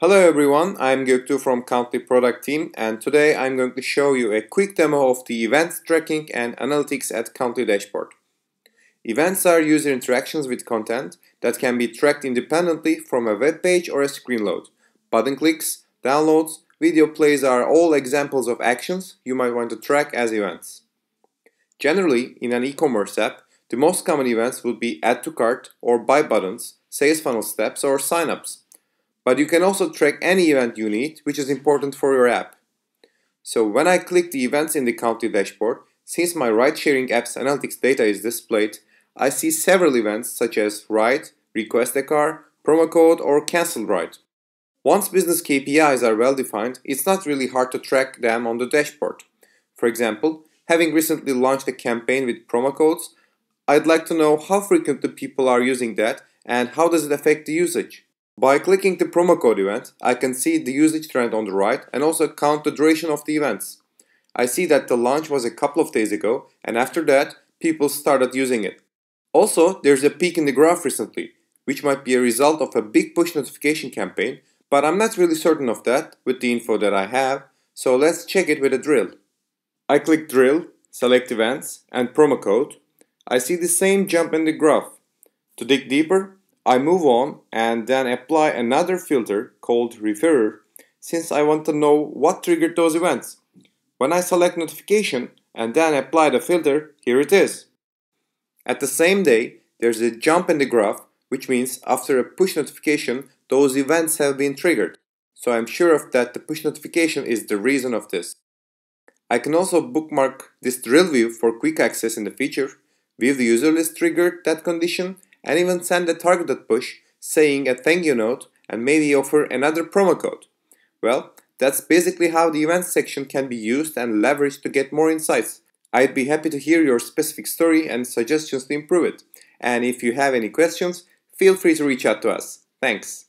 Hello everyone, I'm Göktuğ from Countly product team and today I'm going to show you a quick demo of the events tracking and analytics at Countly dashboard. Events are user interactions with content that can be tracked independently from a web page or a screen load. Button clicks, downloads, video plays are all examples of actions you might want to track as events. Generally, in an e-commerce app, the most common events would be add to cart or buy buttons, sales funnel steps or signups. But you can also track any event you need which is important for your app. So when I click the events in the Countly dashboard, since my ride-sharing app's analytics data is displayed, I see several events such as ride, request a car, promo code or cancel ride. Once business KPIs are well defined, it's not really hard to track them on the dashboard. For example, having recently launched a campaign with promo codes, I'd like to know how frequently people are using that and how does it affect the usage. By clicking the promo code event, I can see the usage trend on the right and also count the duration of the events. I see that the launch was a couple of days ago and after that, people started using it. Also, there's a peak in the graph recently, which might be a result of a big push notification campaign, but I'm not really certain of that with the info that I have, so let's check it with a drill. I click drill, select events and promo code I see the same jump in the graph. To dig deeper, I move on and then apply another filter called referrer since I want to know what triggered those events. When I select notification and then apply the filter, here it is. At the same day, there's a jump in the graph, which means after a push notification, those events have been triggered. So I'm sure of that the push notification is the reason of this. I can also bookmark this drill view for quick access in the feature View the user list triggered that condition and even send a targeted push saying a thank you note and maybe offer another promo code. Well, that's basically how the events section can be used and leveraged to get more insights. I'd be happy to hear your specific story and suggestions to improve it. And if you have any questions, feel free to reach out to us. Thanks.